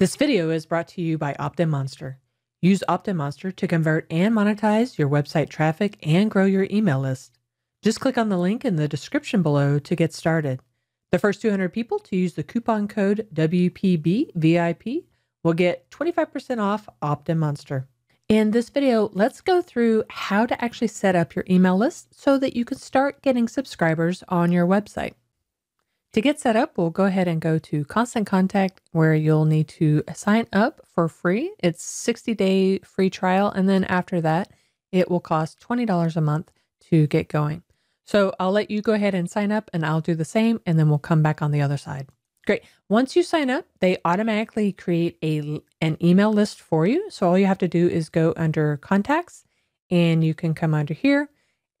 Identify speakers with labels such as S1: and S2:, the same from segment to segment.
S1: This video is brought to you by OptinMonster. Use OptinMonster to convert and monetize your website traffic and grow your email list. Just click on the link in the description below to get started. The first 200 people to use the coupon code WPBVIP will get 25% off OptinMonster. In this video, let's go through how to actually set up your email list so that you can start getting subscribers on your website. To get set up, we'll go ahead and go to Constant Contact where you'll need to sign up for free. It's 60 day free trial. And then after that, it will cost $20 a month to get going. So I'll let you go ahead and sign up and I'll do the same. And then we'll come back on the other side. Great. Once you sign up, they automatically create a an email list for you. So all you have to do is go under contacts and you can come under here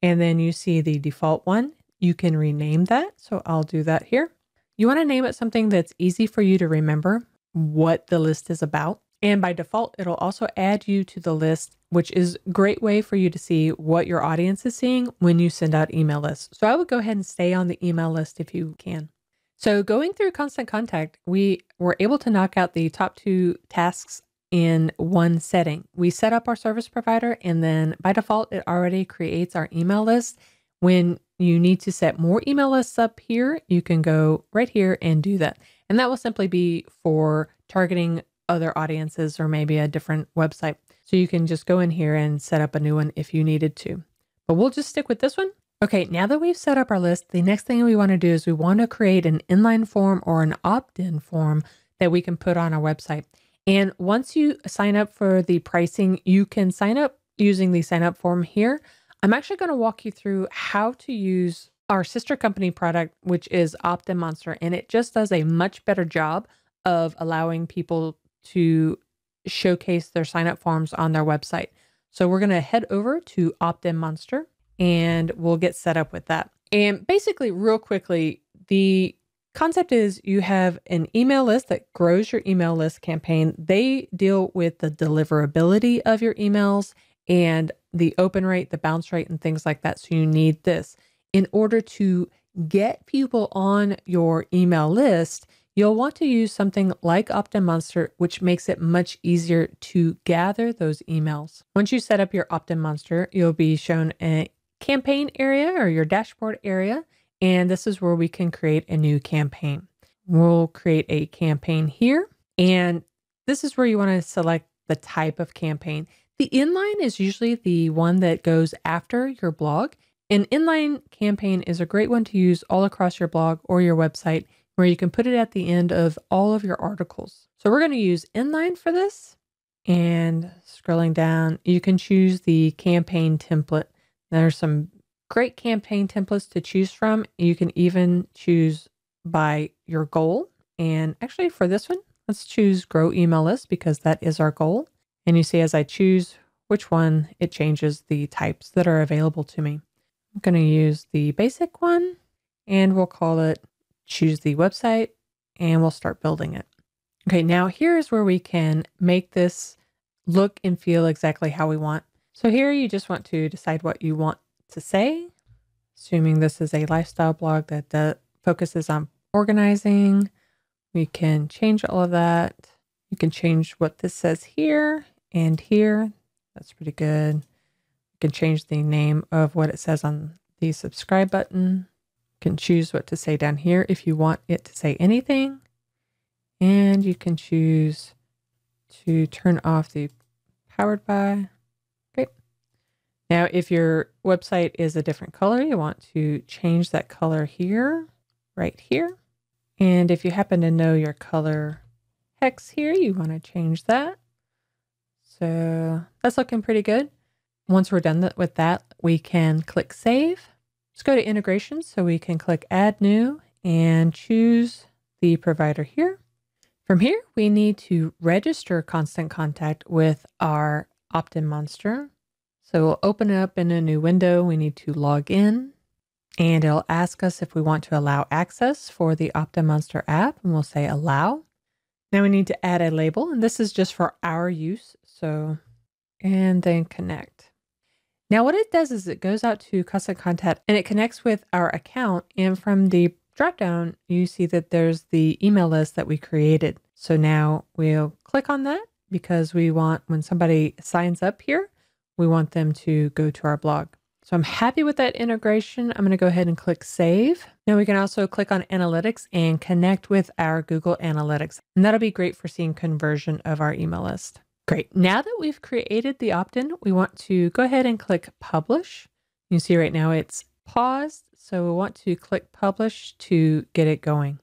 S1: and then you see the default one. You can rename that. So I'll do that here. You want to name it something that's easy for you to remember what the list is about. And by default, it'll also add you to the list, which is a great way for you to see what your audience is seeing when you send out email lists. So I would go ahead and stay on the email list if you can. So going through Constant Contact, we were able to knock out the top two tasks in one setting. We set up our service provider and then by default, it already creates our email list. When you need to set more email lists up here, you can go right here and do that. And that will simply be for targeting other audiences or maybe a different website. So you can just go in here and set up a new one if you needed to. But we'll just stick with this one Okay, now that we've set up our list, the next thing we want to do is we want to create an inline form or an opt-in form that we can put on our website. And once you sign up for the pricing, you can sign up using the sign up form here. I'm actually going to walk you through how to use our sister company product, which is OptinMonster, and it just does a much better job of allowing people to showcase their sign up forms on their website. So we're going to head over to OptinMonster and we'll get set up with that. And basically, real quickly, the concept is you have an email list that grows your email list campaign. They deal with the deliverability of your emails and the open rate, the bounce rate, and things like that. So you need this in order to get people on your email list. You'll want to use something like OptinMonster, which makes it much easier to gather those emails. Once you set up your OptinMonster, you'll be shown a campaign area or your dashboard area. And this is where we can create a new campaign. We'll create a campaign here. And this is where you want to select the type of campaign. The inline is usually the one that goes after your blog. An inline campaign is a great one to use all across your blog or your website where you can put it at the end of all of your articles. So we're going to use inline for this. And scrolling down, you can choose the campaign template. There's some great campaign templates to choose from. You can even choose by your goal. And actually, for this one, let's choose Grow Email List because that is our goal. And you see, as I choose which one, it changes the types that are available to me. I'm going to use the basic one and we'll call it Choose the Website and we'll start building it. Okay, now here's where we can make this look and feel exactly how we want. So here you just want to decide what you want to say, assuming this is a lifestyle blog that focuses on organizing. We can change all of that. You can change what this says here and here. That's pretty good. You can change the name of what it says on the subscribe button. You can choose what to say down here if you want it to say anything. And you can choose to turn off the powered by. Great. Now, if your website is a different color, you want to change that color here, right here. And if you happen to know your color hex here, you want to change that. So that's looking pretty good. Once we're done with that, we can click Save. Let's go to Integrations so we can click Add New and choose the provider here. From here, we need to register Constant Contact with our OptinMonster. So we'll open it up in a new window. We need to log in and it'll ask us if we want to allow access for the OptinMonster app and we'll say allow. Now we need to add a label and this is just for our use. So, and then connect. Now what it does is it goes out to Constant Contact and it connects with our account. And from the dropdown, you see that there's the email list that we created. So now we'll click on that because we want when somebody signs up here, we want them to go to our blog. So I'm happy with that integration. I'm going to go ahead and click save. Now we can also click on analytics and connect with our Google Analytics. And that'll be great for seeing conversion of our email list. Great. Now that we've created the opt-in, we want to go ahead and click publish. You see right now it's paused. So we want to click publish to get it going.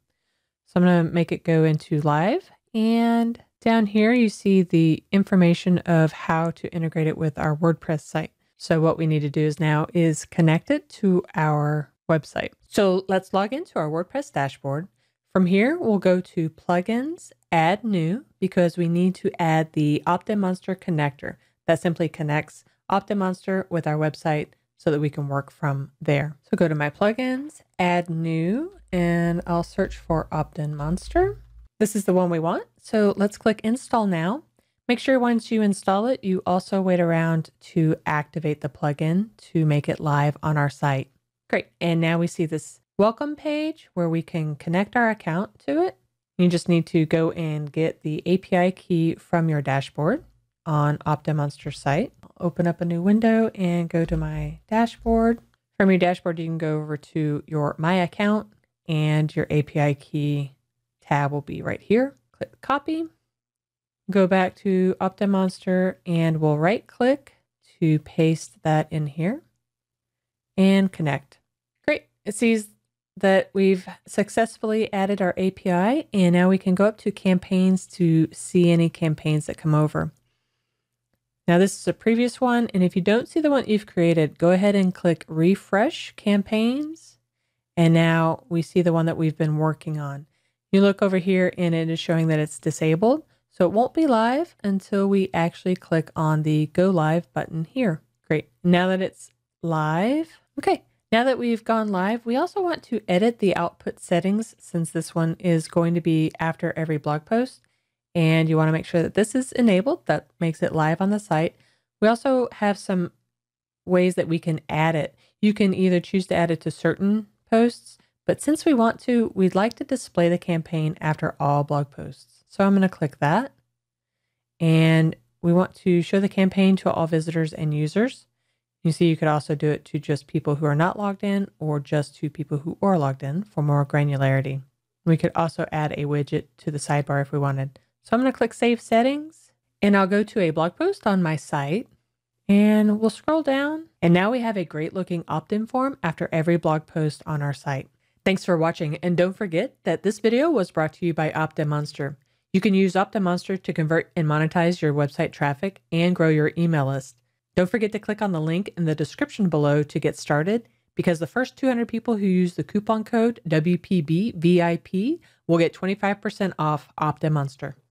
S1: So I'm going to make it go into live. And down here, you see the information of how to integrate it with our WordPress site. So what we need to do is now is connect it to our website. So let's log into our WordPress dashboard. From here, we'll go to plugins, add new, because we need to add the OptinMonster connector that simply connects OptinMonster with our website so that we can work from there. So go to my plugins, add new, and I'll search for OptinMonster. This is the one we want. So let's click install now. Make sure once you install it, you also wait around to activate the plugin to make it live on our site. Great. And now we see this welcome page where we can connect our account to it. You just need to go and get the API key from your dashboard on OptinMonster site open up a new window and go to my dashboard. From your dashboard, you can go over to your My Account and your API key tab will be right here. Click copy. Go back to OptinMonster and we'll right click to paste that in here and connect. Great. It sees that we've successfully added our API and now we can go up to campaigns to see any campaigns that come over. Now this is a previous one, and if you don't see the one you've created, go ahead and click refresh campaigns. And now we see the one that we've been working on. You look over here and it is showing that it's disabled. So it won't be live until we actually click on the go live button here. Great. Now that it's live, okay. Now that we've gone live, we also want to edit the output settings since this one is going to be after every blog post and you want to make sure that this is enabled. That makes it live on the site. We also have some ways that we can add it. You can either choose to add it to certain posts, but since we want to, we'd like to display the campaign after all blog posts. So I'm going to click that. And we want to show the campaign to all visitors and users. You see, you could also do it to just people who are not logged in or just to people who are logged in for more granularity. We could also add a widget to the sidebar if we wanted. So I'm going to click Save Settings and I'll go to a blog post on my site and we'll scroll down. And now we have a great looking opt-in form after every blog post on our site. Thanks for watching and don't forget that this video was brought to you by OptinMonster. You can use OptinMonster to convert and monetize your website traffic and grow your email list. Don't forget to click on the link in the description below to get started because the first 200 people who use the coupon code WPBVIP will get 25% off OptinMonster.